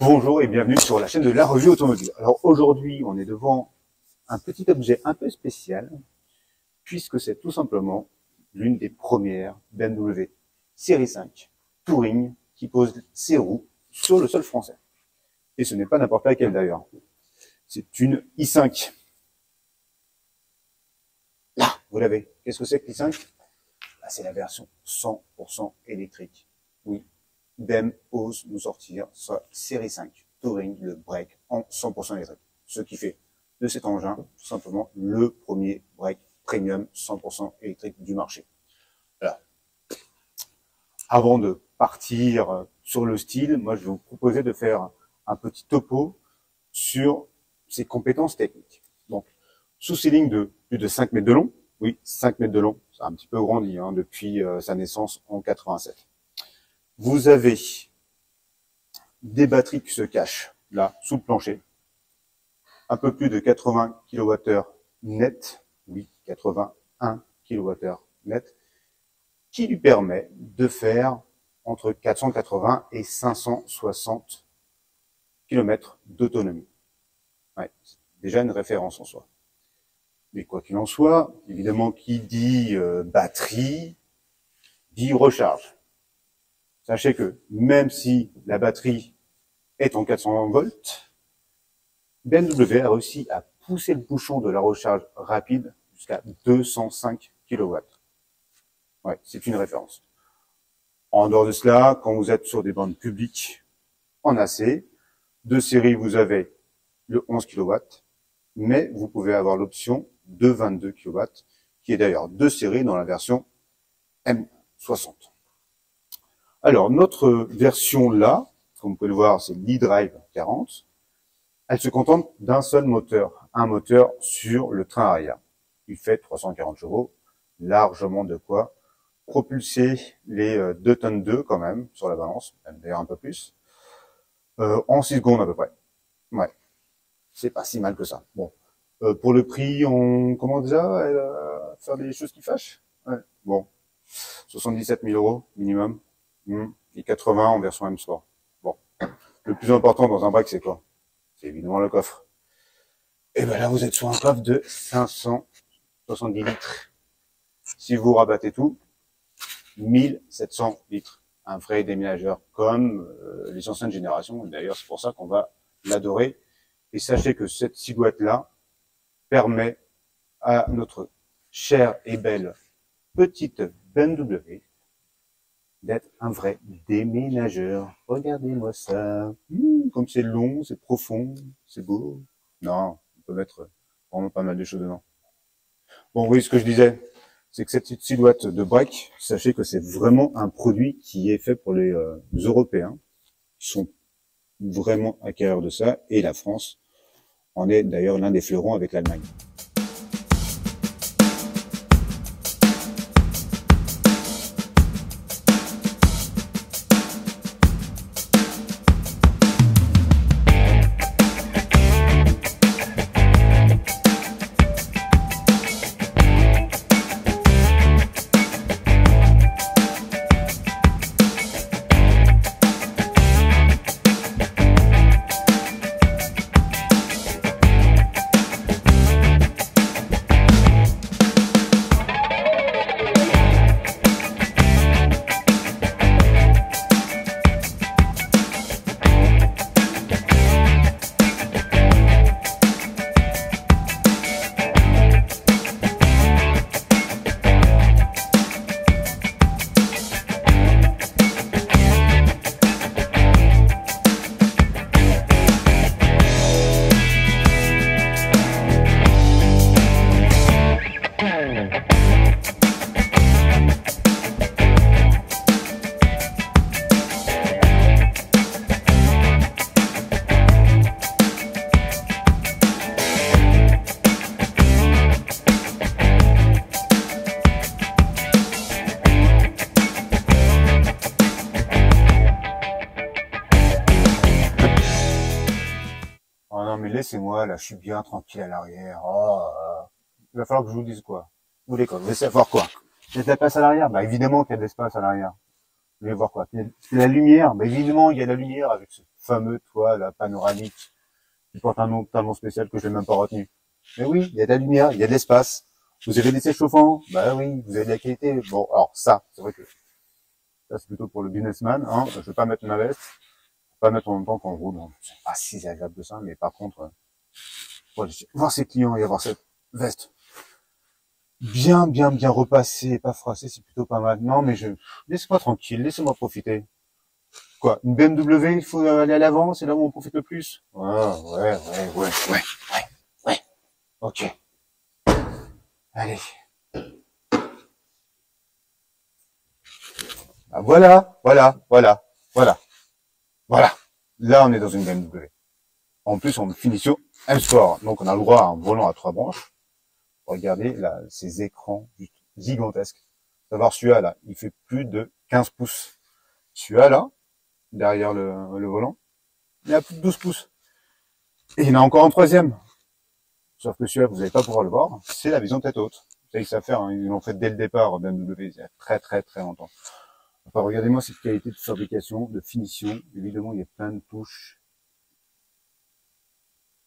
Bonjour et bienvenue sur la chaîne de la revue automobile. Alors aujourd'hui, on est devant un petit objet un peu spécial, puisque c'est tout simplement l'une des premières BMW Série 5 Touring qui pose ses roues sur le sol français. Et ce n'est pas n'importe laquelle d'ailleurs. C'est une i5. Là, vous l'avez. Qu'est-ce que c'est que l'i5 bah, C'est la version 100% électrique. Oui, BEM ose nous sortir sa série 5 Touring, le break en 100% électrique. Ce qui fait de cet engin tout simplement le premier break premium 100% électrique du marché. Avant de partir sur le style, moi je vais vous proposer de faire un petit topo sur ses compétences techniques. Donc, sous ces lignes de plus de 5 mètres de long, oui, 5 mètres de long, ça a un petit peu grandi hein, depuis euh, sa naissance en 87. Vous avez des batteries qui se cachent là, sous le plancher. Un peu plus de 80 kWh net, oui, 81 kWh net, qui lui permet de faire entre 480 et 560 km d'autonomie. Ouais, déjà une référence en soi. Mais quoi qu'il en soit, évidemment, qui dit euh, batterie, dit recharge. Sachez que même si la batterie est en 400 volts, BMW a réussi à pousser le bouchon de la recharge rapide jusqu'à 205 kW. Ouais, c'est une référence. En dehors de cela, quand vous êtes sur des bandes publiques en AC, de série, vous avez le 11 kW, mais vous pouvez avoir l'option de 22 kW, qui est d'ailleurs de série dans la version M60. Alors, notre version là, comme vous pouvez le voir, c'est l'e-Drive 40. Elle se contente d'un seul moteur, un moteur sur le train arrière. Il fait 340 chevaux, largement de quoi propulser les 2 euh, tonnes 2 quand même sur la balance, d'ailleurs un peu plus, euh, en 6 secondes à peu près. Ouais, c'est pas si mal que ça. Bon, euh, pour le prix, on comment déjà elle, faire des choses qui fâchent? Ouais. Bon, 77 000 euros minimum. Hmm. Et 80 en version M Sport. Bon. Le plus important dans un break, c'est quoi? C'est évidemment le coffre. Et ben là, vous êtes sur un coffre de 570 litres. Si vous rabattez tout, 1700 litres. Un vrai déménageur comme euh, les anciennes générations. D'ailleurs, c'est pour ça qu'on va l'adorer. Et sachez que cette silhouette-là permet à notre chère et belle petite BMW d'être un vrai déménageur. Regardez-moi ça. Mmh, comme c'est long, c'est profond, c'est beau. Non, on peut mettre vraiment pas mal de choses dedans. Bon, oui, ce que je disais, c'est que cette silhouette de break, sachez que c'est vraiment un produit qui est fait pour les, euh, Européens, qui sont vraiment acquéreurs de ça, et la France en est d'ailleurs l'un des fleurons avec l'Allemagne. Laissez-moi, là, je suis bien tranquille à l'arrière. Oh, euh, il va falloir que je vous dise quoi. Vous voulez quoi? Vous voulez savoir quoi? Il y a de la place à l'arrière? Bah évidemment qu'il y a de l'espace à l'arrière. Vous voulez voir quoi? La lumière? Mais évidemment, il y a la lumière avec ce fameux toit, la panoramique, qui porte un nom tellement spécial que je n'ai même pas retenu. Mais oui, il y a de la lumière, il y a de l'espace. Vous avez des chauffants Bah oui, vous avez de la qualité. Bon, alors ça, c'est vrai que ça c'est plutôt pour le businessman. Hein. Je vais pas mettre ma veste, pas mettre en même temps qu'on roule. C'est pas si agréable que ça, mais par contre, euh, voir ses clients et avoir cette veste bien, bien, bien repassée, pas froissée, c'est plutôt pas mal. Non, mais je laissez-moi tranquille, laissez-moi profiter. Quoi Une BMW, il faut aller à l'avant, c'est là où on profite le plus? ouais, ouais, ouais, ouais, ouais, ouais. Ok. Allez. Ah, voilà, voilà, voilà, voilà, voilà. Là, on est dans une BMW. En plus, on finit sur M-Sport. Donc, on a le droit à un volant à trois branches. Regardez là, ces écrans gigantesques. Savoir celui-là, là, il fait plus de 15 pouces. Celui-là, là, derrière le, volant, il a plus de 12 pouces. Et il y en a encore un troisième. Sauf que celui-là, vous n'allez pas pouvoir le voir. C'est la vision tête haute. Vous savez faire, hein. ils l'ont fait dès le départ, BMW, il y a très très très longtemps. Enfin, regardez-moi cette qualité de fabrication, de finition. Évidemment, il y a plein de touches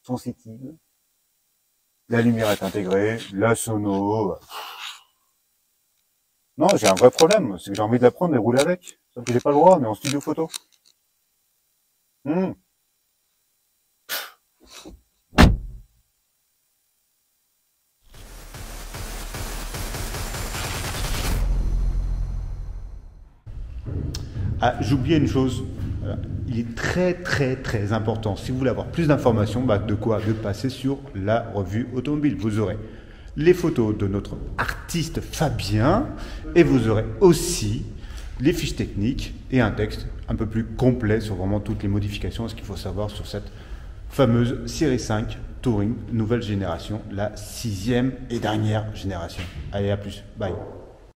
sensitives. La lumière est intégrée, la sono. Non, j'ai un vrai problème, c'est que j'ai envie de la prendre et rouler avec. Sauf que j'ai pas le droit, mais en studio photo. Hmm. Ah, j'oubliais une chose. Il est très très très important, si vous voulez avoir plus d'informations, bah, de quoi? De passer sur la revue automobile. Vous aurez les photos de notre artiste Fabien et vous aurez aussi les fiches techniques et un texte un peu plus complet sur vraiment toutes les modifications, ce qu'il faut savoir sur cette fameuse série 5 Touring nouvelle génération, la sixième et dernière génération. Allez, à plus. Bye.